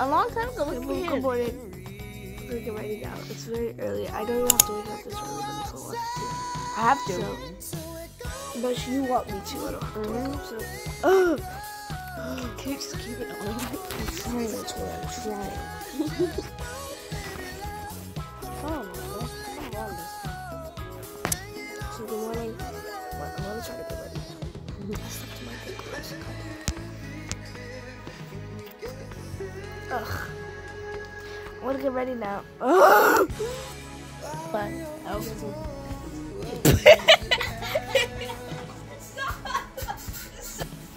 a long time ago. Look at your morning. We're getting ready now. It's very early. I don't even have to wake up this early for this whole I have to. So, but you want me to. I don't have to wake up. So, Ugh. Can you just keep it on? I'm trying. That's what I'm trying. I want to get ready now. But I'll get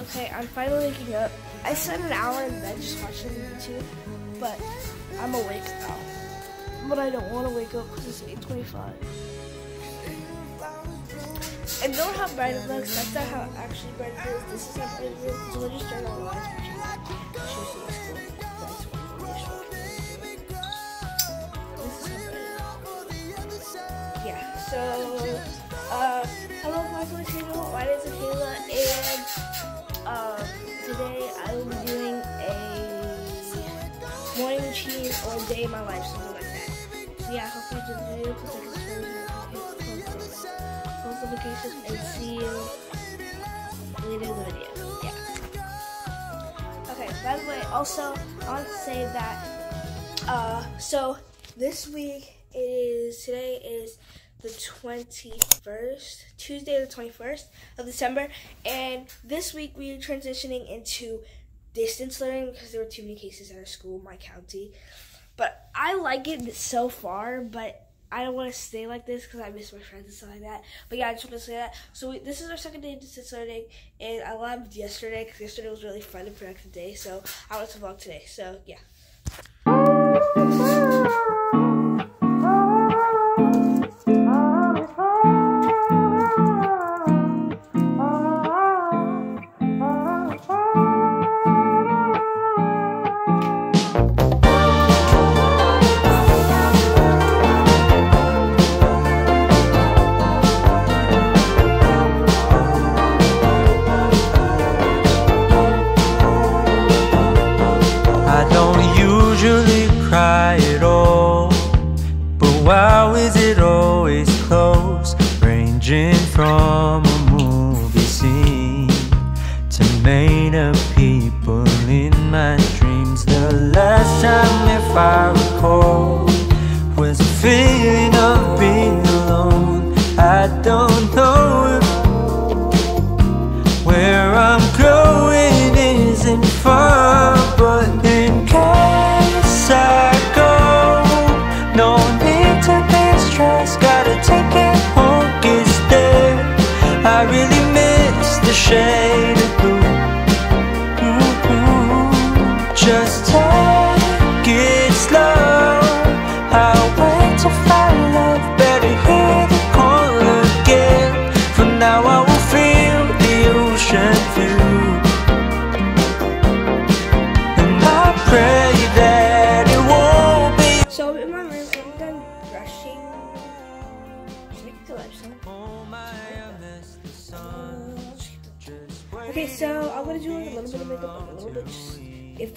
okay, I'm finally waking up. I spent an hour in bed just watching YouTube, but I'm awake now. But I don't want to wake up because it's 8:25. And don't have bright it looks. That's not how actually bright it is. This is how bright it is. So we'll just turn on the lights for you. My name is Kayla, and um, today I will be doing a morning routine or day in my life, something like that. So yeah, I hope you enjoyed the video. because Please like and subscribe post notifications and see you later in the video. Yeah. Okay, by the way, also I want to say that uh so this week it is today is the 21st, Tuesday the 21st of December, and this week we are transitioning into distance learning because there were too many cases at our school, my county. But I like it so far, but I don't want to stay like this because I miss my friends and stuff like that. But yeah, I just want to say that. So we, this is our second day of distance learning, and I loved yesterday because yesterday was really fun and productive day. So I want to vlog today. So yeah.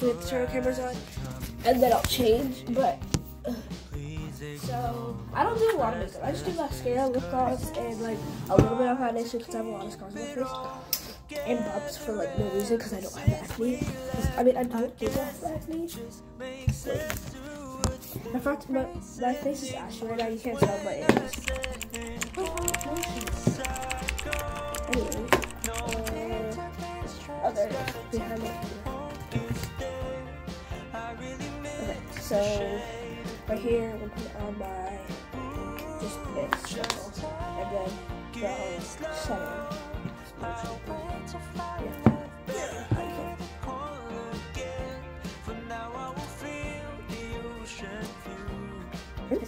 If the our cameras on, and then I'll change. But so I don't do a lot of makeup. I just do mascara, lip gloss, and like a little bit of foundation because I have a lot of scars on my face, and bumps for like no reason because I don't have acne. I mean, I don't I have acne. Wait. My, front, my, my face is ashy right now. You can't tell, but it is. Anyway, uh, is. Behind my so right here, I'm gonna put on my just this, all. and then the um, center.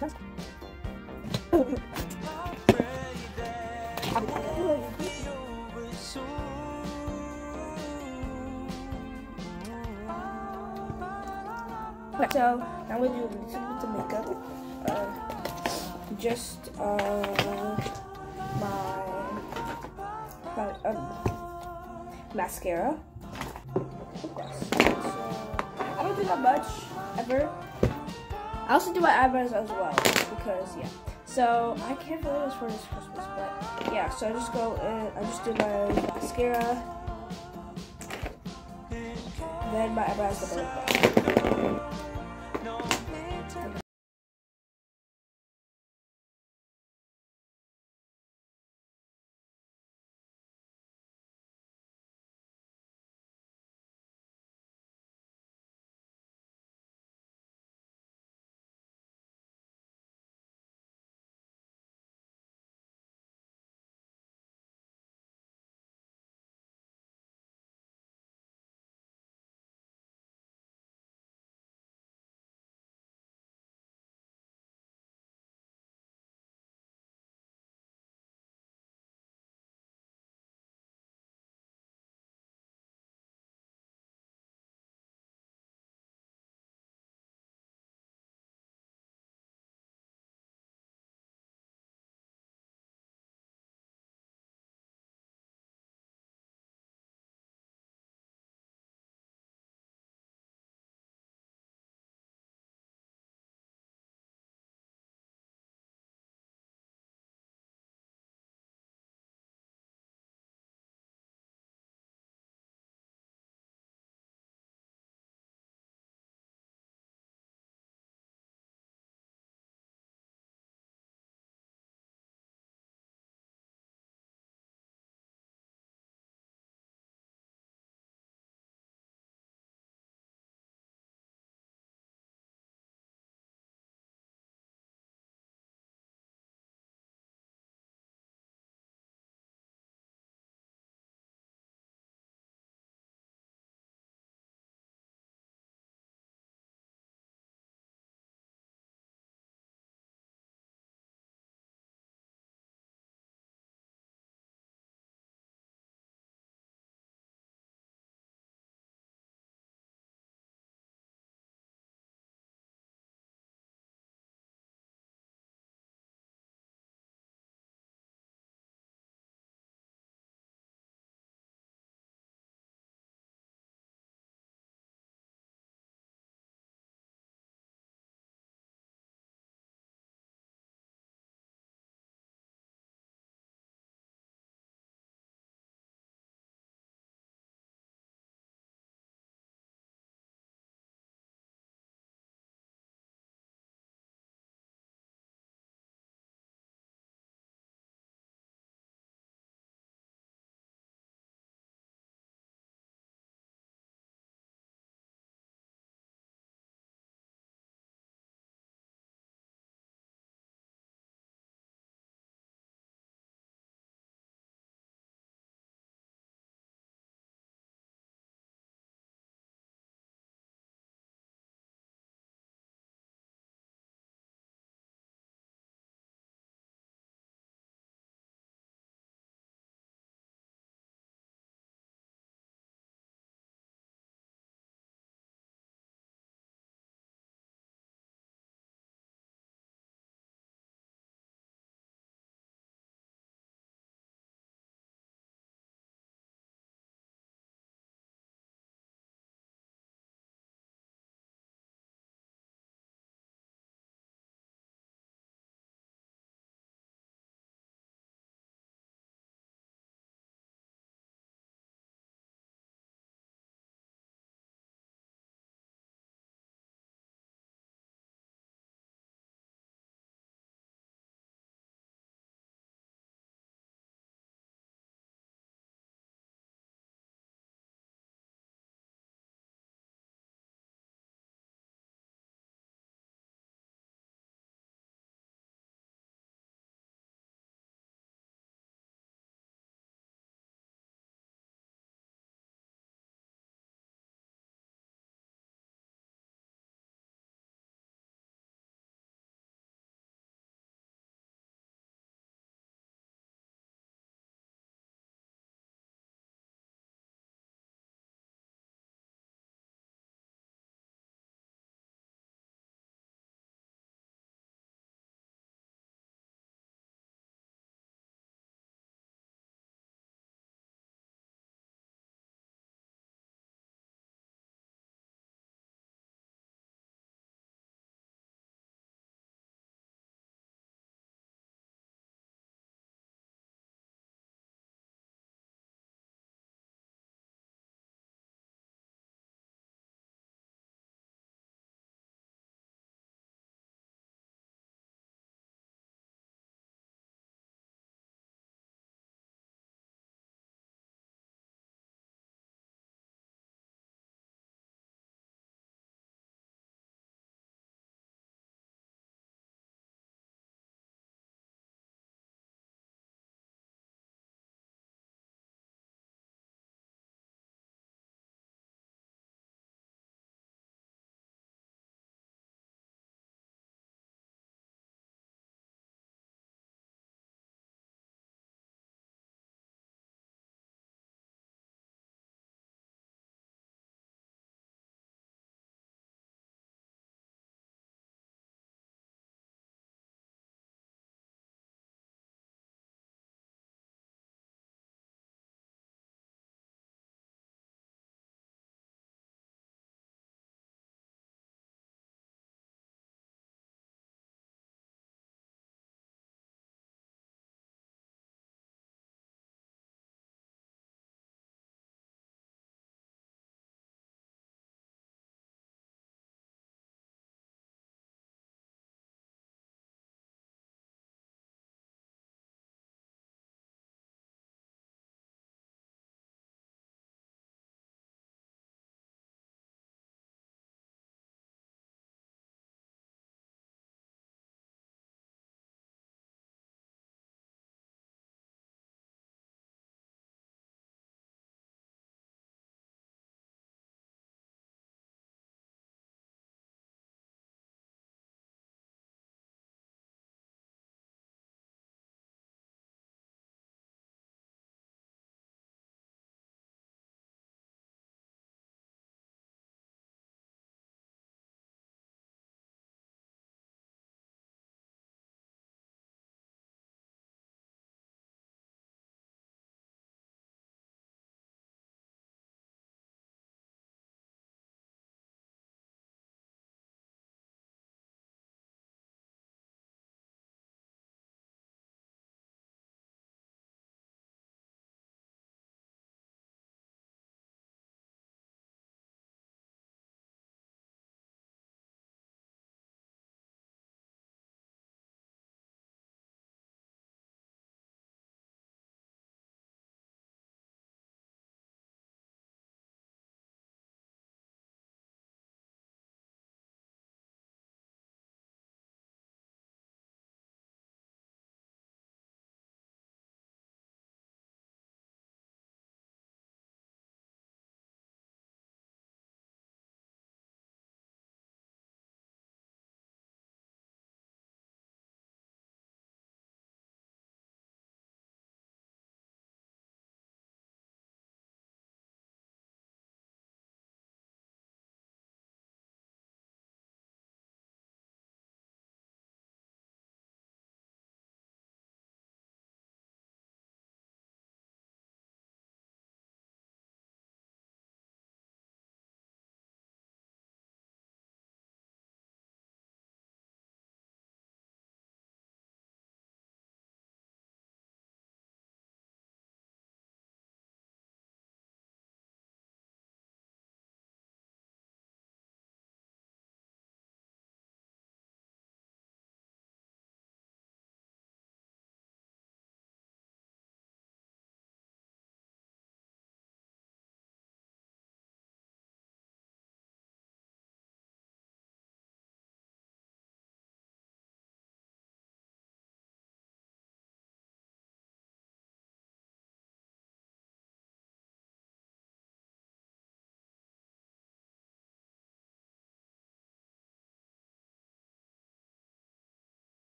Yeah. Okay, so now we do a little bit of makeup. Uh, just uh, my, my um, mascara. So, I don't do that much ever. I also do my eyebrows as well because yeah. So I can't believe it's for this Christmas, but yeah. So I just go and I just do my mascara, then my eyebrows.